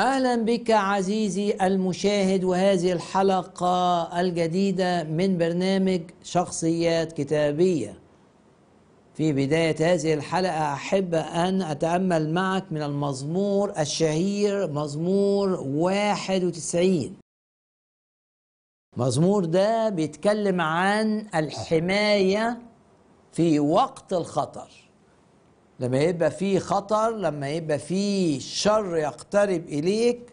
أهلا بك عزيزي المشاهد وهذه الحلقة الجديدة من برنامج شخصيات كتابية. في بداية هذه الحلقة أحب أن أتأمل معك من المزمور الشهير مزمور 91 مزمور ده بيتكلم عن الحماية في وقت الخطر. لما يبقى في خطر لما يبقى في شر يقترب إليك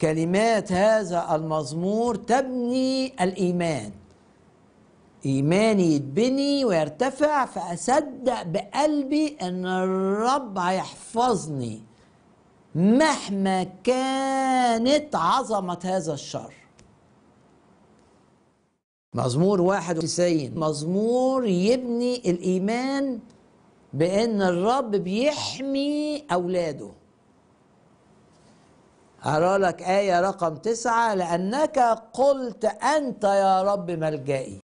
كلمات هذا المزمور تبني الإيمان. ايماني يتبني ويرتفع فأصدق بقلبي إن الرب هيحفظني مهما كانت عظمة هذا الشر. مزمور 91 مزمور يبني الإيمان بان الرب بيحمي اولاده. أرى لك آية رقم تسعة لأنك قلت أنت يا رب ملجئي.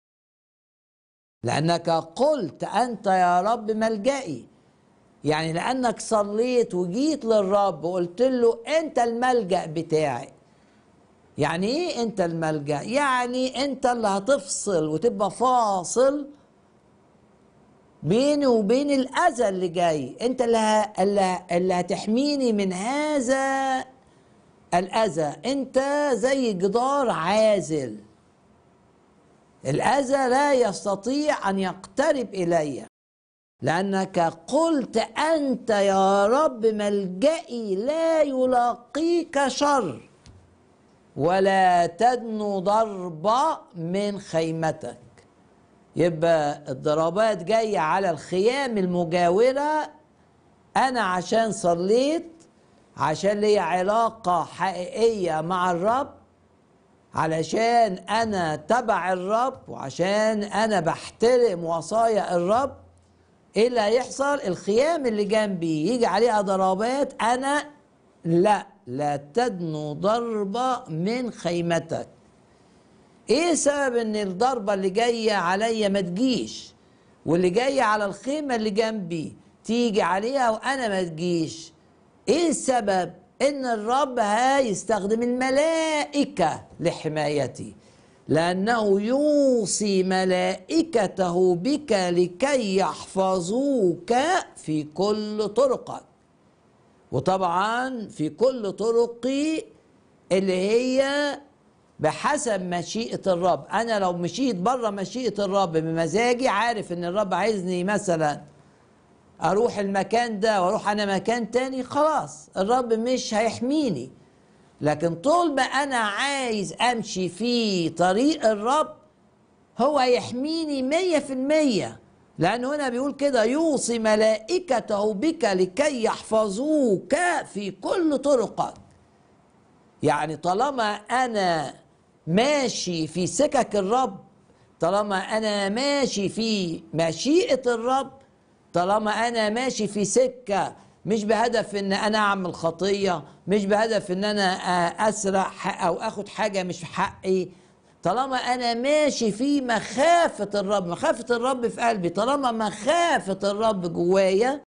لأنك قلت أنت يا رب ملجئي. يعني لأنك صليت وجيت للرب وقلت له أنت الملجأ بتاعي. يعني إيه أنت الملجأ؟ يعني أنت اللي هتفصل وتبقى فاصل بيني وبين الأذى اللي جاي. أنت اللي اللي هتحميني من هذا الأذى. أنت زي جدار عازل. الأذى لا يستطيع أن يقترب إلي. لأنك قلت أنت يا رب ملجئي لا يلاقيك شر ولا تدنو ضربه من خيمتك. يبقى الضربات جاية على الخيام المجاورة. أنا عشان صليت عشان لي علاقة حقيقية مع الرب علشان أنا تبع الرب وعشان أنا بحترم وصايا الرب. إيه اللي هيحصل؟ الخيام اللي جنبي يجي عليها ضربات أنا لا لا تدنو ضربة من خيمتك. إيه سبب إن الضربة اللي جاية عليا ما تجيش؟ واللي جاية على الخيمة اللي جنبي تيجي عليها وأنا ما تجيش. إيه السبب؟ إن الرب هيستخدم الملائكة لحمايتي. لأنه يوصي ملائكته بك لكي يحفظوك في كل طرقك. وطبعا في كل طرقي اللي هي بحسب مشيئة الرب. أنا لو مشيت بره مشيئة الرب بمزاجي عارف إن الرب عايزني مثلا أروح المكان ده وأروح أنا مكان تاني خلاص الرب مش هيحميني. لكن طول ما أنا عايز أمشي في طريق الرب هو يحميني مية في المية. لأنه هنا بيقول كده يوصي ملائكته بك لكي يحفظوك في كل طرقك. يعني طالما أنا ماشي في سكك الرب طالما أنا ماشي في مشيئة الرب طالما أنا ماشي في سكة مش بهدف إن أنا أعمل خطية مش بهدف إن أنا اسرع أو آخد حاجة مش حقي. طالما أنا ماشي في مخافة الرب مخافة الرب في قلبي طالما مخافة الرب جوايا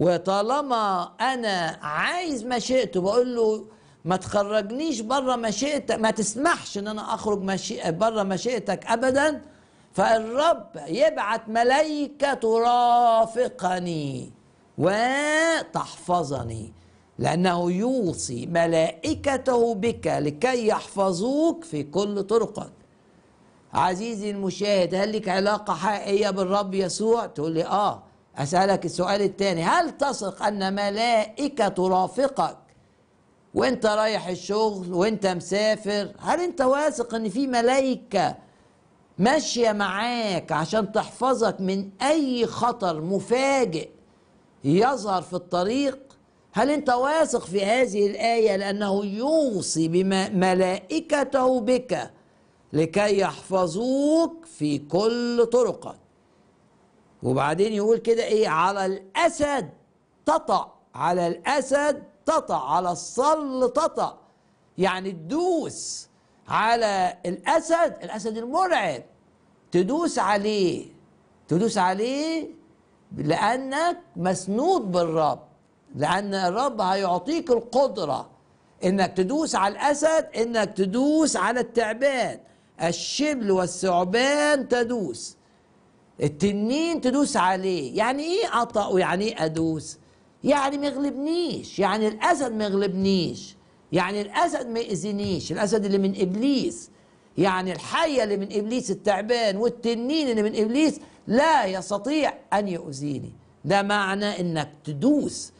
وطالما أنا عايز مشيئته بقول له ما تخرجنيش بره مشيئتك ما تسمحش إن أنا أخرج بره مشيئتك ابدا. فالرب يبعت ملائكة ترافقني وتحفظني لأنه يوصي ملائكته بك لكي يحفظوك في كل طرقك عزيزي المشاهد هل لك علاقة حقيقية بالرب يسوع؟ تقول لي آه. أسألك السؤال الثاني هل تثق أن ملائكة ترافقك وانت رايح الشغل وانت مسافر هل انت واثق ان في ملائكة ماشية معاك عشان تحفظك من أي خطر مفاجئ يظهر في الطريق؟ هل انت واثق في هذه الآية لأنه يوصي بملائكته بك لكي يحفظوك في كل طرقك وبعدين يقول كده إيه؟ على الأسد تطأ على الأسد تطأ على الصل تطأ. يعني تدوس على الأسد الأسد المرعب. تدوس عليه. تدوس عليه لأنك مسنود بالرب. لأن الرب هيعطيك القدرة إنك تدوس على الأسد إنك تدوس على التعبان. الشبل والثعبان تدوس. التنين تدوس عليه. يعني إيه أطأ؟ ويعني إيه أدوس؟ يعني ما يغلبنيش يعني الأسد ما يغلبنيش يعني الأسد ما يأذينيش الأسد اللي من إبليس يعني الحية اللي من إبليس التعبان والتنين اللي من إبليس لا يستطيع أن يؤذيني. ده معنى إنك تدوس.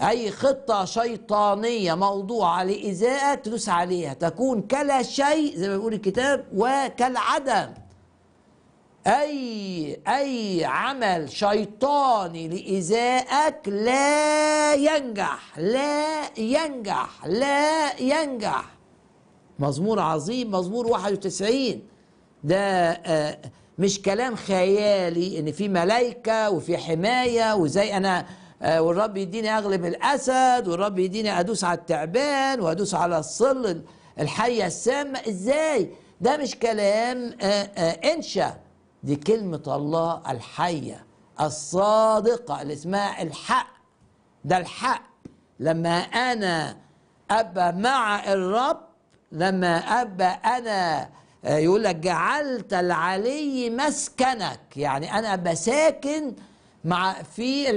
أي خطة شيطانية موضوعة لايذائك تدوس عليها تكون كلا شيء زي ما بيقول الكتاب وكالعدم. أي أي عمل شيطاني لايذائك لا ينجح لا ينجح لا ينجح. مزمور عظيم مزمور 91 ده آه مش كلام خيالي إن في ملائكه وفي حماية وزي أنا آه والرب يديني اغلب الأسد والرب يديني أدوس على التعبان وأدوس على الصل الحيه السامة. إزاي؟ ده مش كلام آه انشا دي كلمة الله الحية الصادقة اللي اسمها الحق. ده الحق. لما أنا أبقى مع الرب لما أبقى أنا يقول لك جعلت العلي مسكنك. يعني أنا أبقى ساكن مع في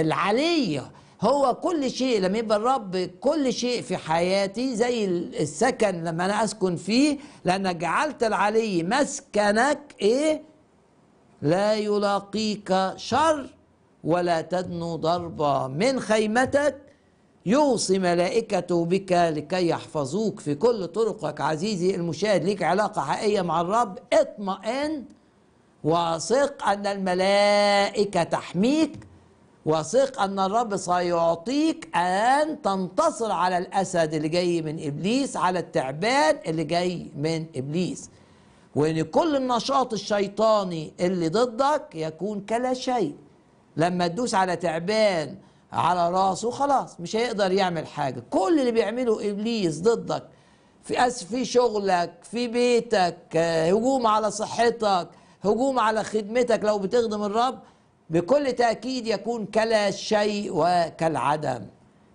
العلي. هو كل شيء لما يبقى الرب كل شيء في حياتي زي السكن لما أنا أسكن فيه لأن جعلت العلي مسكنك إيه؟ لا يلاقيك شر ولا تدنو ضربه من خيمتك يوصي ملائكته بك لكي يحفظوك في كل طرقك. عزيزي المشاهد ليك علاقة حقيقية مع الرب. اطمئن وثق أن الملائكة تحميك وثق أن الرب سيعطيك أن تنتصر على الأسد اللي جاي من إبليس على التعبان اللي جاي من إبليس. وأن كل النشاط الشيطاني اللي ضدك يكون كلا شيء. لما تدوس على تعبان على راسه خلاص مش هيقدر يعمل حاجة. كل اللي بيعمله إبليس ضدك في أس في شغلك في بيتك هجوم على صحتك هجوم على خدمتك لو بتخدم الرب بكل تأكيد يكون كلا شيء وكالعدم.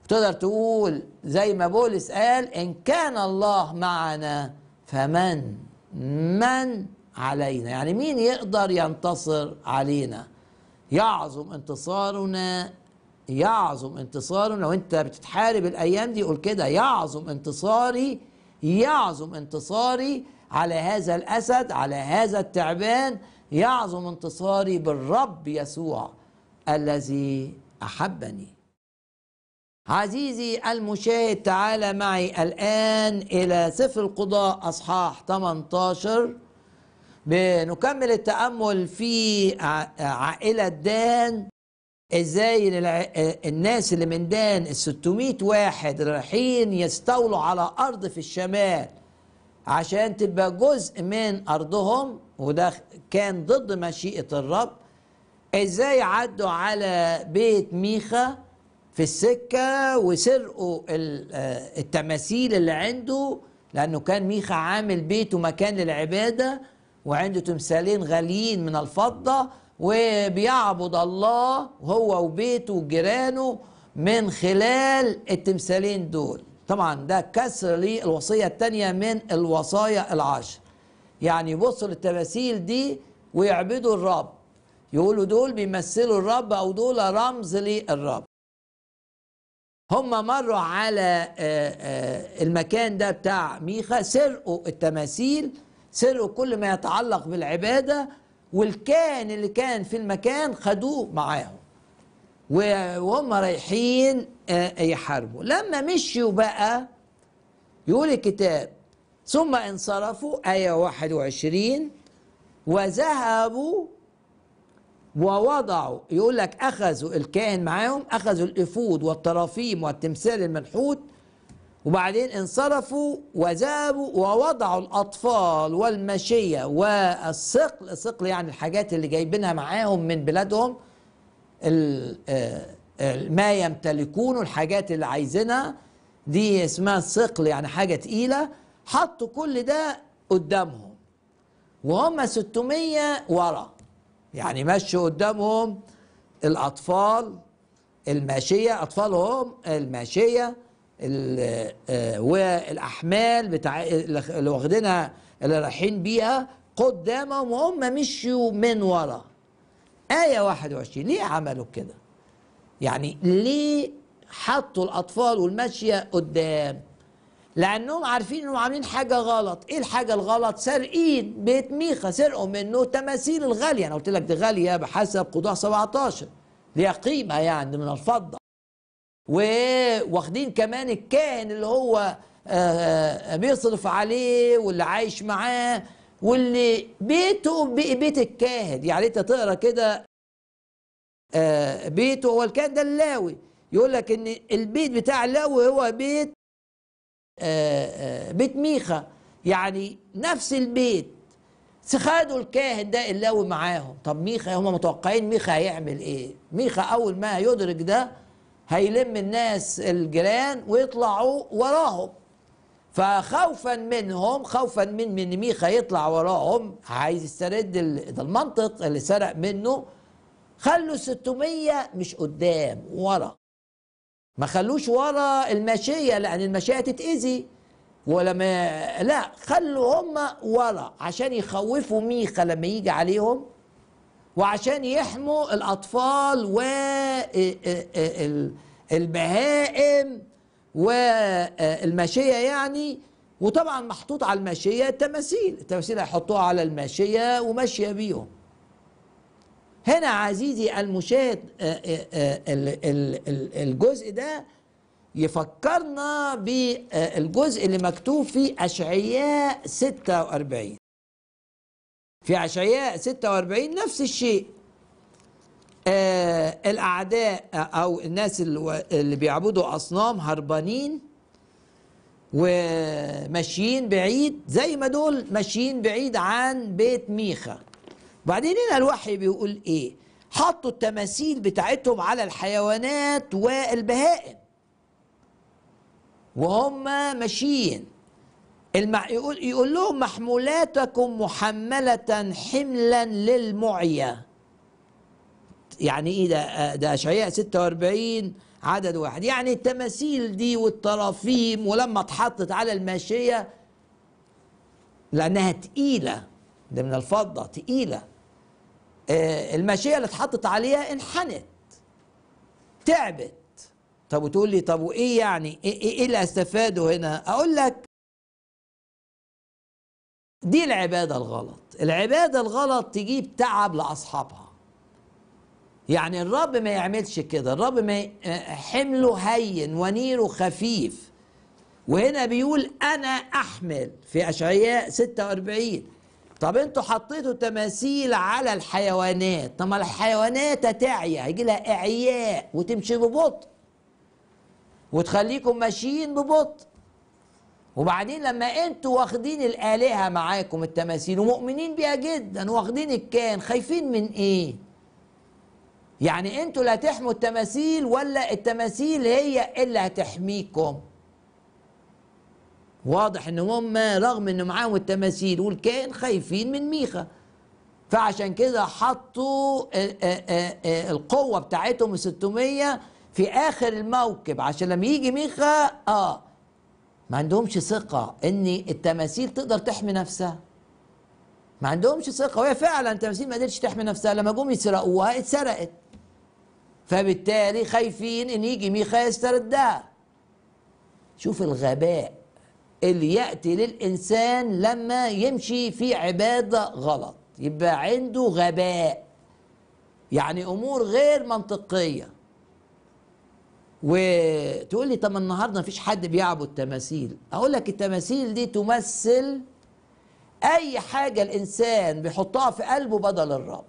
تقدر تقول زي ما بولس قال إن كان الله معنا فمن؟ من علينا؟ يعني مين يقدر ينتصر علينا؟ يعظم انتصارنا يعظم انتصاره لو انت بتتحارب الأيام دي قول كده يعظم انتصاري يعظم انتصاري على هذا الأسد على هذا التعبان يعظم انتصاري بالرب يسوع الذي أحبني. عزيزي المشاهد تعال معي الآن إلى سفر القضاء أصحاح 18 بنكمل التأمل في عائلة دان. إزاي الناس اللي من دان ال 600 واحد رايحين يستولوا على أرض في الشمال. عشان تبقى جزء من أرضهم وده كان ضد مشيئة الرب. إزاي عدوا على بيت ميخا في السكة وسرقوا التماثيل اللي عنده؟ لأنه كان ميخا عامل بيته مكان للعبادة وعنده تمثالين غاليين من الفضة وبيعبد الله هو وبيته وجيرانه من خلال التمثالين دول. طبعا ده كسر للوصية التانية من الوصايا العشر. يعني يبصوا للتماثيل دي ويعبدوا الرب. يقولوا دول بيمثلوا الرب أو دول رمز للرب. هم مروا على المكان ده بتاع ميخا. سرقوا التماثيل سرقوا كل ما يتعلق بالعبادة والكائن اللي كان في المكان خدوه معاهم. وهم رايحين يحاربوا لما مشيوا بقى يقول الكتاب ثم انصرفوا آية 21 وذهبوا ووضعوا. يقول لك أخذوا الكائن معاهم أخذوا الإفود والطرافيم والتمثال المنحوت وبعدين انصرفوا وذهبوا ووضعوا الأطفال والمشية والثقل. الثقل يعني الحاجات اللي جايبينها معاهم من بلادهم ما يمتلكونه الحاجات اللي عايزينها. دي اسمها الثقل يعني حاجة تقيلة. حطوا كل ده قدامهم. وهم 600 ورا. يعني مشوا قدامهم الأطفال الماشية. أطفالهم الماشية ال- آه، والأحمال بتاع اللي واخدينها اللي رايحين بيها قدامهم. وهم مشيوا من ورا. آية 21 ليه عملوا كده؟ يعني ليه حطوا الأطفال والماشية قدام؟ لأنهم عارفين إنهم عاملين حاجة غلط، إيه الحاجة الغلط؟ سارقين بيت ميخا سرقوا منه تماثيل الغالية، أنا قلت لك دي غالية بحسب قضاء 17 ليها قيمة يعني من الفضة. وواخدين كمان الكاهن اللي هو آه، بيصرف عليه واللي عايش معاه واللي بيته بيت الكاهن يعني أنت تقرأ كده آه، بيته هو الكاهن ده اللاوي. يقول لك إن البيت بتاع اللاوي هو بيت آه، آه، بيت ميخا. يعني نفس البيت. خدوا الكاهن ده اللاوي معاهم. طب ميخا هم متوقعين ميخا هيعمل إيه؟ ميخا أول ما يدرك ده هيلم الناس الجيران ويطلعوا وراهم. فخوفا منهم خوفا من من ميخا يطلع وراهم عايز يسترد ده المنطق اللي سرق منه خلوا 600 مش قدام ورا. ما خلوش ورا الماشيه لأن الماشيه هتتاذي ولا ما لا خلوا هم ورا عشان يخوفوا ميخا لما يجي عليهم وعشان يحموا الأطفال والبهائم والماشيه يعني. وطبعا محطوط على الماشيه تماثيل التماثيل هيحطوها على الماشيه وماشية بيهم. هنا عزيزي المشاهد آه، آه، آه، ال- ال- ال- الجزء ده يفكرنا بالجزء اللي مكتوب في أشعياء 46 في أشعياء 46 نفس الشيء. الأعداء أو الناس اللي اللي بيعبدوا أصنام هربانين وماشيين بعيد زي ما دول ماشيين بعيد عن بيت ميخا. وبعدين هنا الوحي بيقول إيه؟ حطوا التماثيل بتاعتهم على الحيوانات والبهائم. وهم ماشيين. المع... يقول يقول لهم محمولاتكم محملة حملا للمعية. يعني إيه ده؟ ده أشعياء 46 عدد واحد. يعني التماثيل دي والطرافيم ولما اتحطت على الماشية لأنها تقيلة. ده من الفضة تقيلة. آه، الماشية اللي اتحطت عليها انحنت تعبت. طب وتقول لي طب وإيه يعني؟ إيه, إيه اللي أستفاده هنا؟ أقول لك دي العبادة الغلط. العبادة الغلط تجيب تعب لأصحابها. يعني الرب ما يعملش كده. الرب ما ي- حمله هين ونيره خفيف. وهنا بيقول أنا أحمل في أشعياء 46 طب أنتوا حطيتوا تماثيل على الحيوانات طب ما الحيوانات تعيا هيجي لها إعياء وتمشي ببطء وتخليكم ماشيين ببطء. وبعدين لما أنتوا واخدين الآلهة معاكم التماثيل ومؤمنين بيها جدا واخدين الكان خايفين من إيه؟ يعني أنتوا اللي هتحموا التماثيل ولا التماثيل هي اللي هتحميكم. واضح ان هم رغم ان معاهم التماثيل والكائن خايفين من ميخا. فعشان كده حطوا القوة بتاعتهم ال 600 في آخر الموكب. عشان لما يجي ميخا آه. ما عندهمش ثقة إن التماثيل تقدر تحمي نفسها. ما عندهمش ثقة. وهي فعلا التماثيل ما قدرتش تحمي نفسها. لما جم يسرقوها اتسرقت. فبالتالي خايفين إن يجي ميخا يستردها شوف الغباء. اللي يأتي للإنسان لما يمشي في عبادة غلط. يبقى عنده غباء. يعني أمور غير منطقية. وتقول لي طب النهارده مفيش حد بيعبد تماثيل أقول لك التماثيل دي تمثل أي حاجة الإنسان بيحطها في قلبه بدل الرب.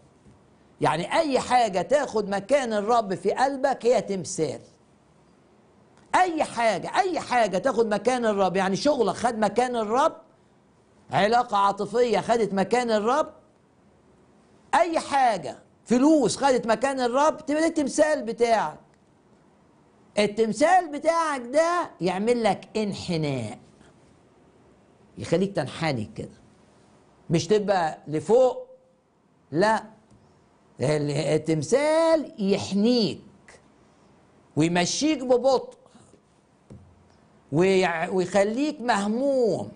يعني أي حاجة تاخد مكان الرب في قلبك هي تمثال. أي حاجة أي حاجة تاخد مكان الرب يعني شغلك خد مكان الرب علاقة عاطفية خدت مكان الرب أي حاجة فلوس خدت مكان الرب تبقى ده التمثال بتاعك. التمثال بتاعك ده يعمل لك انحناء يخليك تنحني كده. مش تبقى لفوق لا التمثال يحنيك ويمشيك ببطء. ويخليك مهموم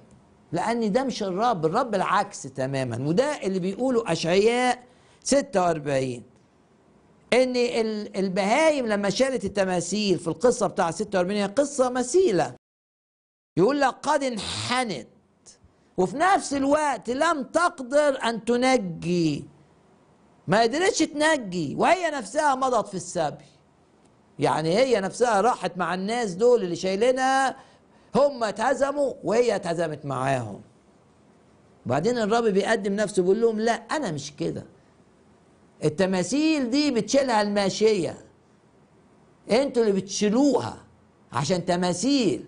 لأن ده مش الرب الرب العكس تماما وده اللي بيقوله أشعياء 46 إن ال- البهايم لما شالت التماثيل في القصة بتاع 46 هي قصة مثيلة. يقول لك قد انحنت وفي نفس الوقت لم تقدر أن تنجي. ما قدرتش تنجي وهي نفسها مضت في السبي. يعني هي نفسها راحت مع الناس دول اللي شايلينها هم اتهزموا وهي اتهزمت معاهم. بعدين الرب بيقدم نفسه بيقول لهم لا أنا مش كده. التماثيل دي بتشيلها الماشية. أنتوا اللي بتشيلوها عشان تماثيل.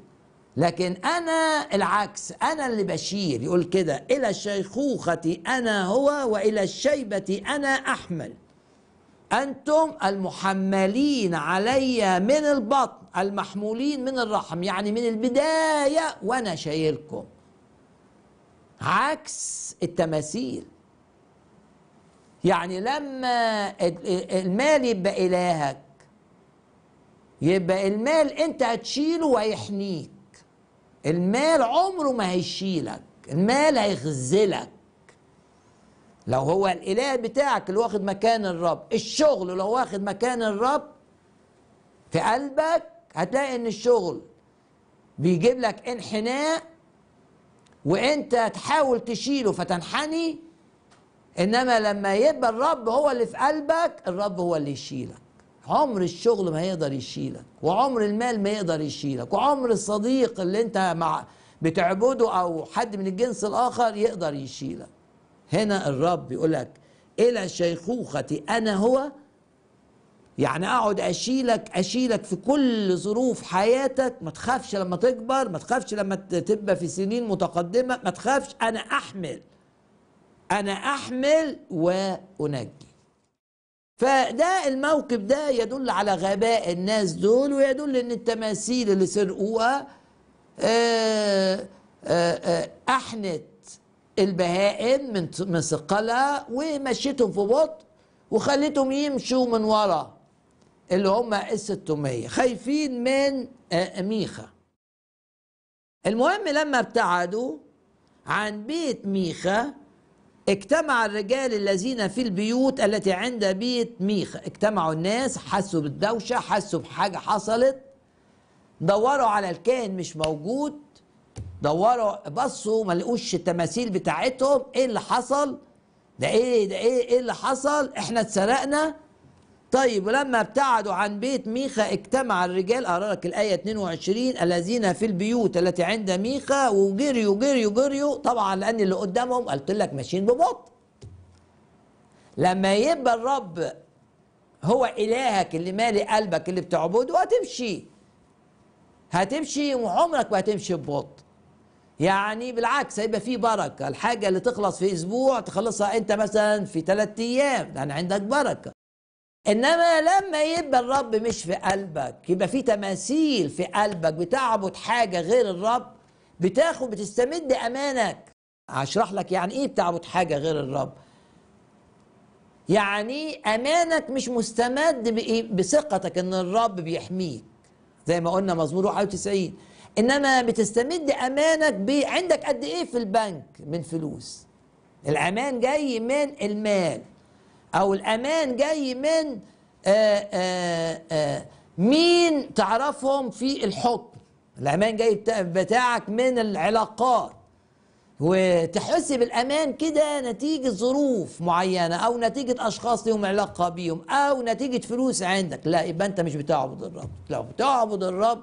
لكن أنا العكس أنا اللي بشيل. يقول كده إلى الشيخوخه أنا هو وإلى الشيبة أنا أحمل. أنتم المحملين علي من البطن المحمولين من الرحم يعني من البداية وأنا شايلكم. عكس التماثيل. يعني لما المال يبقى إلهك يبقى المال أنت هتشيله وهيحنيك المال عمره ما هيشيلك المال هيخزلك لو هو الإله بتاعك اللي واخد مكان الرب الشغل لو واخد مكان الرب في قلبك هتلاقي إن الشغل بيجيب لك انحناء وإنت تحاول تشيله فتنحني إنما لما يبقى الرب هو اللي في قلبك الرب هو اللي يشيلك. عمر الشغل ما يقدر يشيلك وعمر المال ما يقدر يشيلك وعمر الصديق اللي أنت مع بتعبده أو حد من الجنس الآخر يقدر يشيلك. هنا الرب يقول لك إلى شيخوختي أنا هو؟ يعني أقعد أشيلك أشيلك في كل ظروف حياتك ما تخافش لما تكبر ما تخافش لما تبقى في سنين متقدمة ما تخافش أنا أحمل. أنا أحمل وأنجي. فده الموكب ده يدل على غباء الناس دول ويدل إن التماثيل اللي سرقوها آه، آه، آه، أحنت البهائم من من ثقلها ومشيتهم في بطء وخليتهم يمشوا من ورا اللي هم ال 600 خايفين من ميخا. المهم لما ابتعدوا عن بيت ميخا اجتمع الرجال الذين في البيوت التي عند بيت ميخا. اجتمعوا الناس حسوا بالدوشة حسوا بحاجة حصلت دوروا على الكاهن مش موجود دوروا بصوا ما لقوش التماثيل بتاعتهم. إيه اللي حصل؟ ده إيه ده إيه إيه اللي حصل؟ إحنا اتسرقنا. طيب ولما ابتعدوا عن بيت ميخا اجتمع الرجال اقرا لك الآية 22 الذين في البيوت التي عند ميخا وجريوا جريوا جريوا. طبعا لأن اللي قدامهم قلت لك ماشيين ببطء. لما يبقى الرب هو إلهك اللي مالي قلبك اللي بتعبده هتمشي. هتمشي وعمرك ما هتمشي ببطء. يعني بالعكس هيبقى في بركة. الحاجة اللي تخلص في أسبوع تخلصها أنت مثلا في ثلاث أيام لأن عندك بركة. إنما لما يبقى الرب مش في قلبك يبقى في تماثيل في قلبك بتعبد حاجة غير الرب بتاخد بتستمد أمانك. هشرح لك يعني إيه بتعبد حاجة غير الرب. يعني أمانك مش مستمد؟ بثقتك إن الرب بيحميك. زي ما قلنا مزمور 91 إنما بتستمد أمانك ب... عندك قد إيه في البنك؟ من فلوس. الأمان جاي من المال. أو الأمان جاي من آآ آآ آآ مين تعرفهم في الحكم. الأمان جاي بتاع- بتاعك من العلاقات. وتحس بالأمان كده نتيجة ظروف معينة أو نتيجة أشخاص لهم علاقة بيهم أو نتيجة فلوس عندك. لا يبقى أنت مش بتعبد الرب. لو بتعبد الرب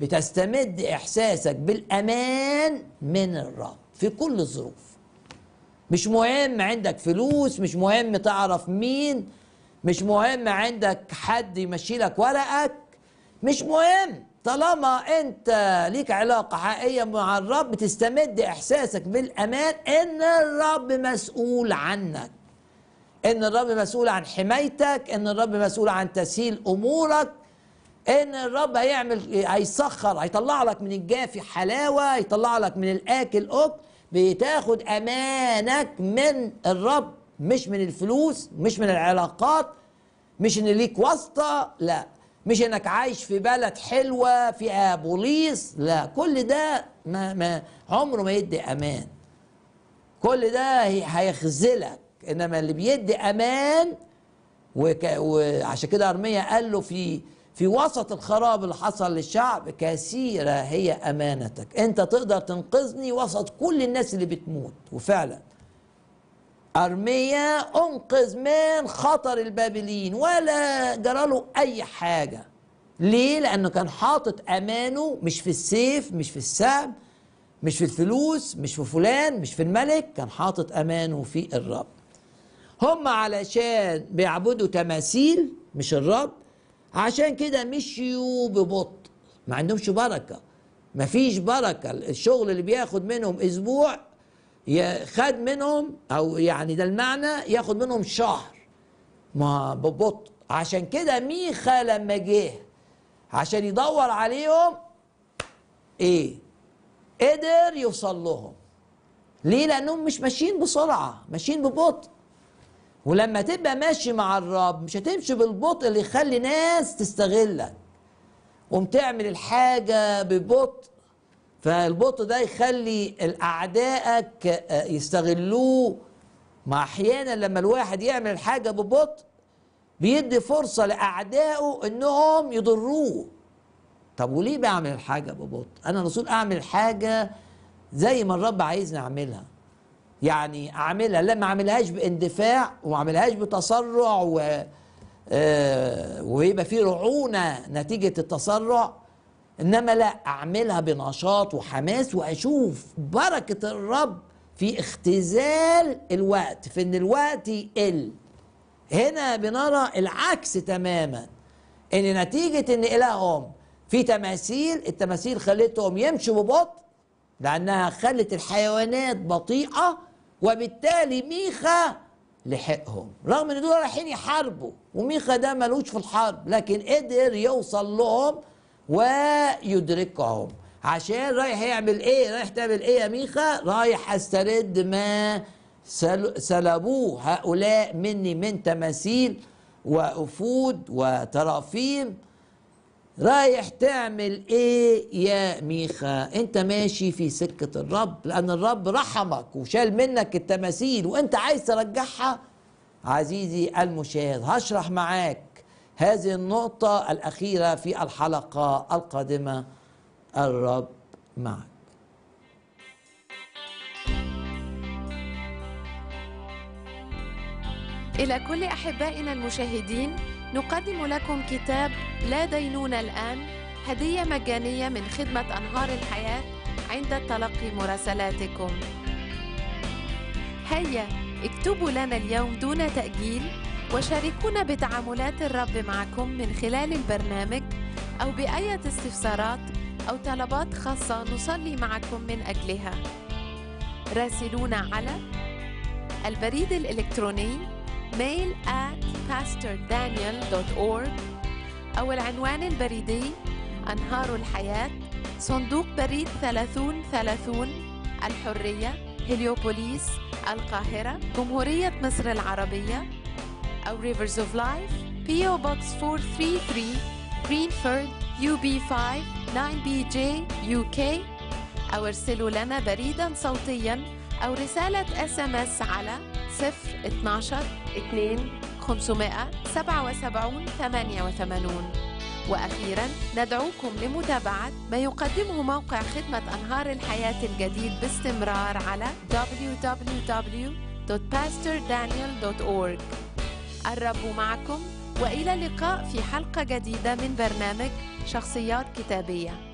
بتستمد إحساسك بالأمان من الرب في كل الظروف مش مهم عندك فلوس مش مهم تعرف مين مش مهم عندك حد يمشي لك ورقك مش مهم. طالما أنت ليك علاقة حقيقية مع الرب تستمد إحساسك بالأمان إن الرب مسؤول عنك. إن الرب مسؤول عن حمايتك إن الرب مسؤول عن تسهيل أمورك إن الرب هيعمل هيسخر هيطلع لك من الجافي حلاوة هيطلع لك من الآكل اكل بتاخد أمانك من الرب مش من الفلوس مش من العلاقات مش إن ليك واسطة لا. مش إنك عايش في بلد حلوة فيها بوليس لا. كل ده ما, ما عمره ما يدي أمان. كل ده هي- هيخذلك. إنما اللي بيدي أمان. وعشان كده أرميا قال له في في وسط الخراب اللي حصل للشعب كثيرة هي أمانتك. أنت تقدر تنقذني وسط كل الناس اللي بتموت. وفعلا. أرميا أنقذ من خطر البابليين ولا جراله أي حاجة. ليه؟ لأنه كان حاطط أمانه مش في السيف مش في السهم مش في الفلوس مش في فلان مش في الملك. كان حاطط أمانه في الرب. هم علشان بيعبدوا تماثيل مش الرب. عشان كده مشيوا ببطء. ما عندهمش بركة. مفيش بركة. الشغل اللي بياخد منهم أسبوع ي- خد منهم أو يعني ده المعنى ياخد منهم شهر. ما ببطء. عشان كده ميخا لما جه عشان يدور عليهم إيه؟ قدر يوصل لهم. ليه؟ لأنهم مش ماشيين بسرعة. ماشيين ببطء. ولما تبقى ماشي مع الرب مش هتمشي بالبطء اللي يخلي ناس تستغلك. ومتعمل الحاجة ببطء فالبطء ده يخلي الأعدائك آه، يستغلوه. ما أحيانا لما الواحد يعمل الحاجة ببطء بيدي فرصة لأعدائه إنهم يضروه. طب وليه بعمل الحاجة ببطء؟ أنا رسول أعمل الحاجة زي ما الرب عايزني أعملها. يعني أعملها لا ما أعملهاش باندفاع وما اعملهاش بتسرع و آه، ويبقى في رعونة نتيجة التسرع إنما لا أعملها بنشاط وحماس وأشوف بركة الرب في اختزال الوقت في إن الوقت يقل. هنا بنرى العكس تماما إن نتيجة إن إلههم في تماثيل التماثيل خلتهم يمشوا ببطء لأنها خلت الحيوانات بطيئة وبالتالي ميخا لحقهم رغم إن دول رايحين يحاربوا وميخا ده ملوش في الحرب لكن قدر يوصل لهم ويدركهم. عشان رايح يعمل إيه؟ رايح تعمل إيه يا ميخا؟ رايح أسترد ما سل- سلبوه هؤلاء مني من تماثيل وأفود وترافيم رايح تعمل إيه يا ميخا؟ أنت ماشي في سكة الرب لأن الرب رحمك وشال منك التماثيل وأنت عايز ترجعها؟ عزيزي المشاهد هشرح معاك هذه النقطة الأخيرة في الحلقة القادمة. الرب معك. إلى كل أحبائنا المشاهدين نقدم لكم كتاب لا دينون الآن هدية مجانية من خدمة أنهار الحياة عند تلقي مراسلاتكم. هيا اكتبوا لنا اليوم دون تأجيل وشاركونا بتعاملات الرب معكم من خلال البرنامج أو بأية استفسارات أو طلبات خاصة نصلي معكم من أجلها. راسلونا على البريد الإلكتروني mail at pastordaniel.org أو العنوان البريدي أنهار الحياة صندوق بريد 3030 الحرية هليوبوليس القاهرة جمهورية مصر العربية أو Rivers of Life PO Box 433 Greenford UB5 9BJ UK أو ارسلوا لنا بريدا صوتيا أو رسالة اس ام على 012 2 577 88 وأخيرا ندعوكم لمتابعة ما يقدمه موقع خدمة أنهار الحياة الجديد باستمرار على www.pastordaniel.org الرب معكم وإلى اللقاء في حلقة جديدة من برنامج شخصيات كتابية.